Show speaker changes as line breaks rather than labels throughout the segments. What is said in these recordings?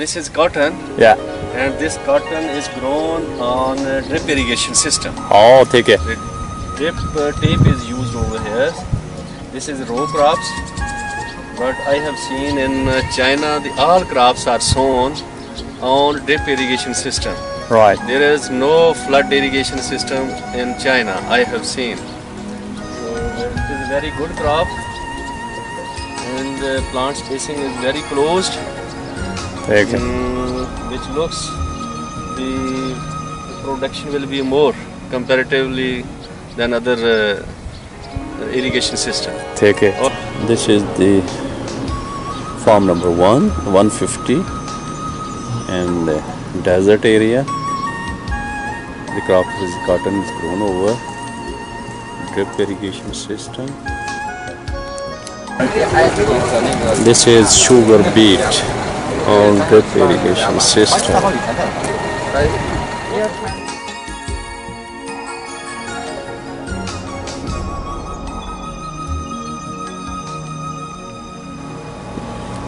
This is cotton.
Yeah.
And this cotton is grown on a drip irrigation system.
Oh, take
it. Drip uh, tape is used over here. This is row crops. But I have seen in uh, China, the all crops are sown on drip irrigation system.
Right.
There is no flood irrigation system in China. I have seen. So it is a very good crop, and the plant spacing is very closed. Hmm, which looks the production will be more comparatively than other uh, uh irrigation system.
Take
it.
This is the farm number one, 150 and uh, desert area. The crop is cotton is grown over. Drip irrigation system. This is sugar beet on drip irrigation system.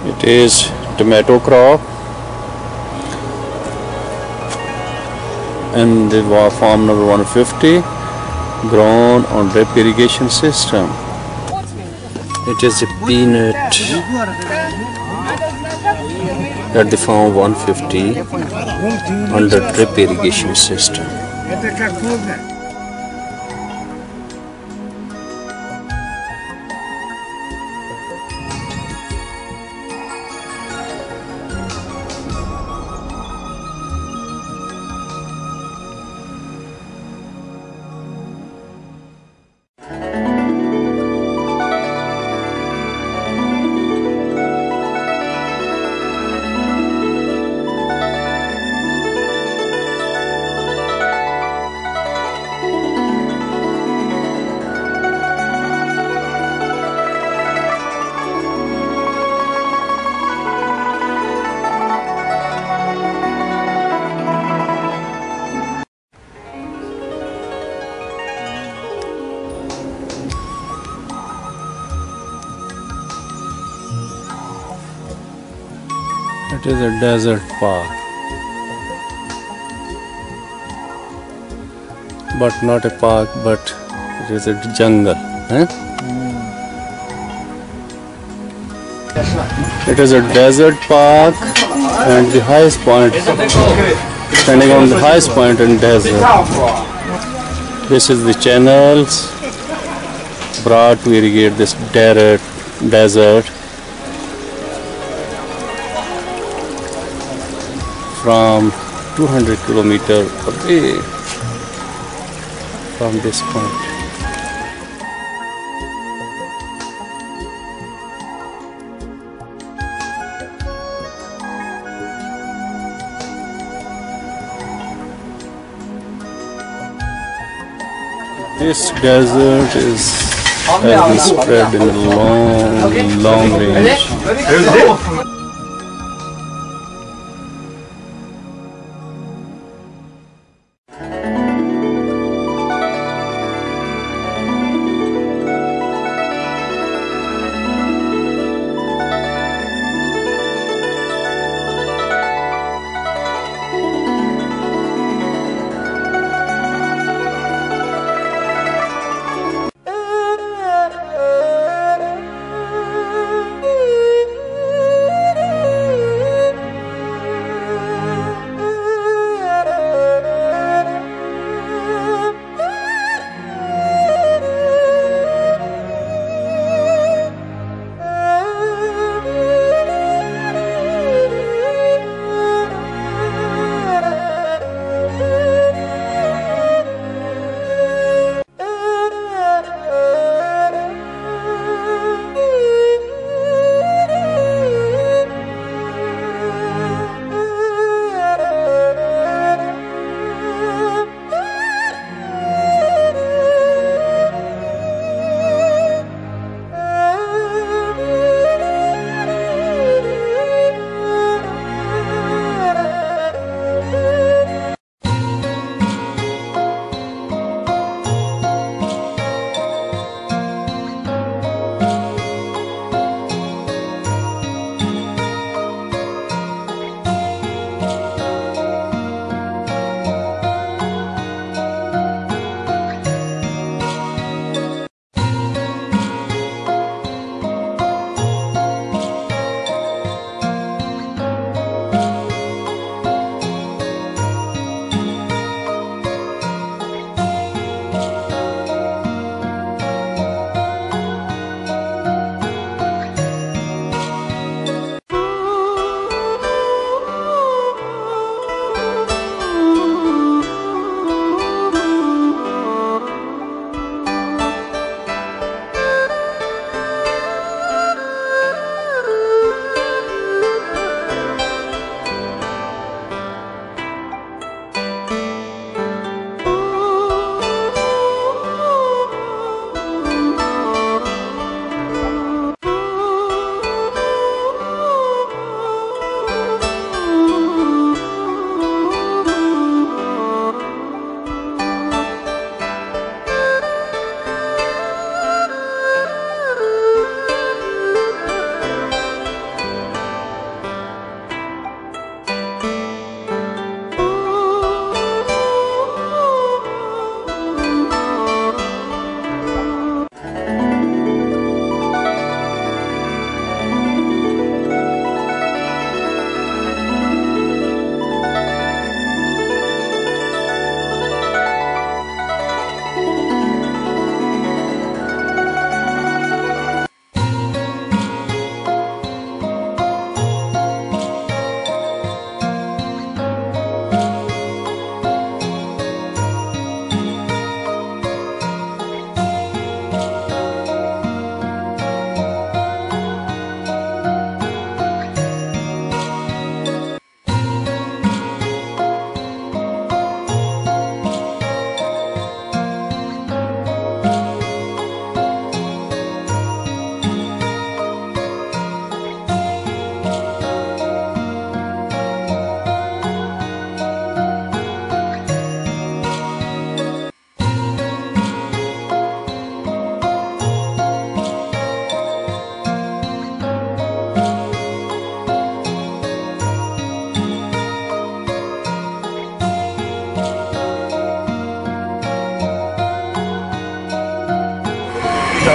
It is tomato crop and the farm number 150 grown on drip irrigation system. It is a peanut at the farm 150 under drip irrigation system. It is a desert park. But not a park, but it is a jungle. Huh? It is a desert park and the highest point, standing on the highest point in desert. This is the channels brought to irrigate this desert. desert. From 200 kilometer away from this point. This desert is spread in a long, long range.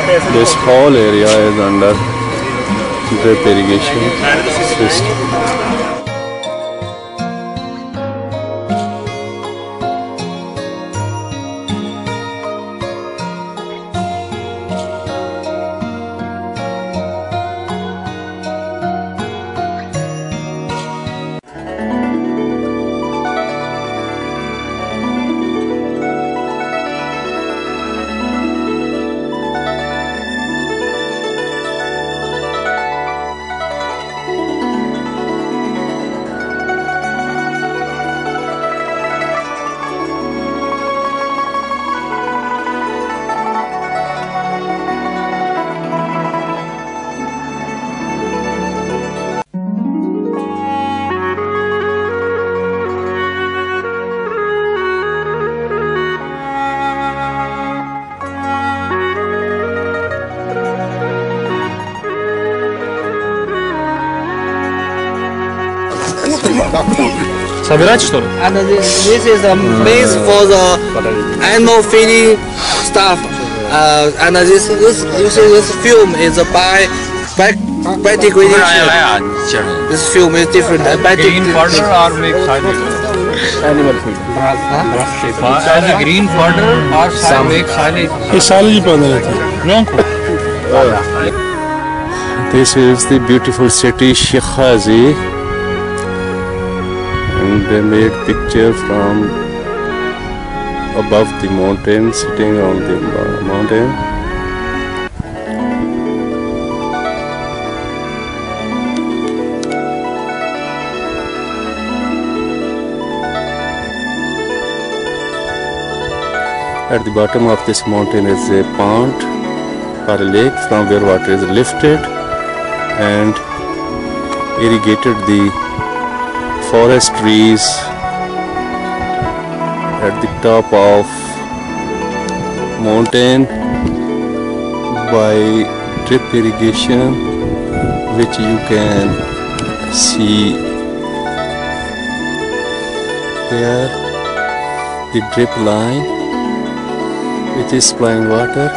This whole area is under drip irrigation system.
And this, is the base for the animal feeding stuff. Uh, and this this you see this film is
by by by degradation.
This film is different. Uh,
by green
powder
or make
animal feed.
As green powder or make silage.
ये silage बना
रहता
This is the beautiful city Shikhazi and they made picture from above the mountain sitting on the mountain. At the bottom of this mountain is a pond or a lake from where water is lifted and irrigated the forest trees at the top of mountain by drip irrigation which you can see here the drip line which is supplying water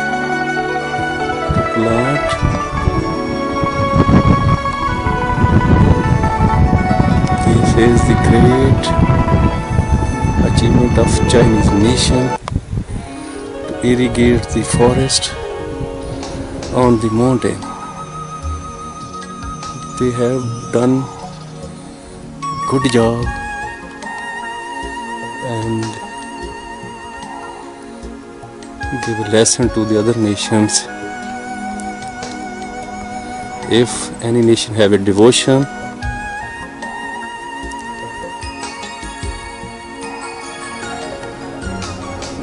to plant Is the great achievement of Chinese nation to irrigate the forest on the mountain. They have done good job and give a lesson to the other nations. If any nation have a devotion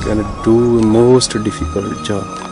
can do most difficult job.